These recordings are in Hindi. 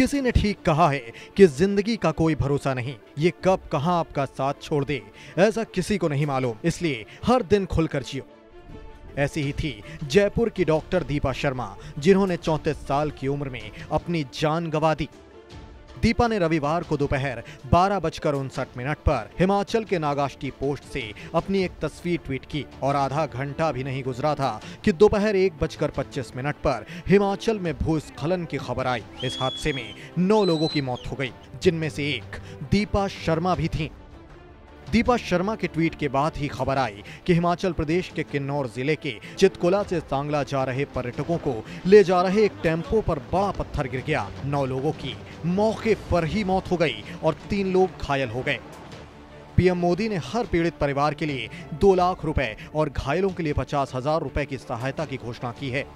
किसी ने ठीक कहा है कि ज़िंदगी का कोई भरोसा नहीं। ये कब, कहाँ आपका साथ छोड़ दे, ऐसा किसी को नहीं मालूम। इसलिए हर दिन खुलकर जियो। ऐसी ही थी जयपुर की डॉक्टर दीपा शर्मा, जिन्होंने चौंतीस साल की उम्र में अपनी जान गंवा दी। दीपा ने रविवार को दोपहर बारह बजकर उनसठ मिनट पर हिमाचल के नागाष्टी पोस्ट से अपनी एक तस्वीर ट्वीट की और आधा घंटा भी नहीं गुजरा था कि दोपहर एक बजकर पच्चीस मिनट पर हिमाचल में भूस्खलन की खबर आई। इस हादसे में नौ लोगों की मौत हो गई, जिनमें से एक दीपा शर्मा भी थी। दीपा शर्मा के ट्वीट के बाद ही खबर आई कि हिमाचल प्रदेश के किन्नौर ज़िले के चितकुला से सांगला जा रहे पर्यटकों को ले जा रहे एक टेंपो पर बड़ा पत्थर गिर गया। नौ लोगों की मौके पर ही मौत हो गई और तीन लोग घायल हो गए। पीएम मोदी ने हर पीड़ित परिवार के लिए दो लाख रुपए और घायलों के लिए पचास हज़ार रुपए की सहायता की घोषणा की है।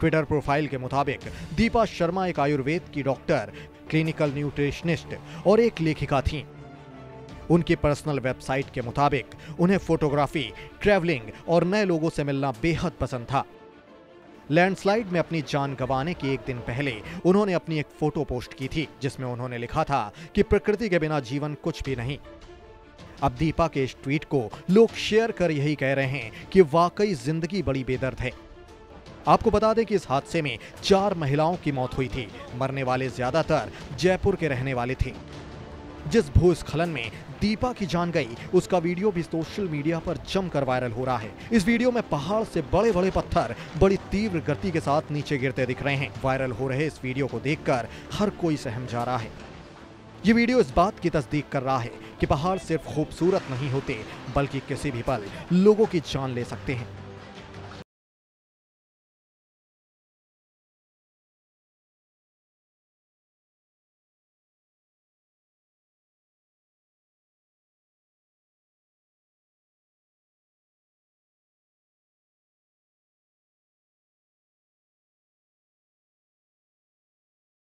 ट्विटर प्रोफ़ाइल के मुताबिक दीपा शर्मा एक आयुर्वेद की डॉक्टर, क्लिनिकल न्यूट्रिशनिस्ट और एक लेखिका थीं। उनकी पर्सनल वेबसाइट के मुताबिक, उन्हें फोटोग्राफी, ट्रैवलिंग और नए लोगों से मिलना बेहद पसंद था। लैंडस्लाइड में अपनी जान गंवाने के एक दिन पहले, उन्होंने अपनी एक फ़ोटो पोस्ट की थी, जिसमें उन्होंने लिखा था कि प्रकृति के बिना जीवन कुछ भी नहीं। अब दीपा के इस ट्वीट को लोग शेयर कर यही कह रहे हैं कि वाकई ज़िंदगी बड़ी बेदर्द है। आपको बता दें कि इस हादसे में चार महिलाओं की मौत हुई थी, मरने वाले ज़्यादातर जयपुर के रहने वाले थे। जिस भूस्खलन में दीपा की जान गई। उसका वीडियो भी सोशल मीडिया पर जमकर वायरल हो रहा है। इस वीडियो में पहाड़ से बड़े बड़े पत्थर, बड़ी तीव्र गति के साथ नीचे गिरते दिख रहे हैं। वायरल हो रहे इस वीडियो को देखकर हर कोई सहम जा रहा है। ये वीडियो इस बात की तस्दीक कर रहा है कि पहाड़ सिर्फ़ खूबसूरत नहीं होते, बल्कि किसी भी पल लोगों की जान ले सकते हैं।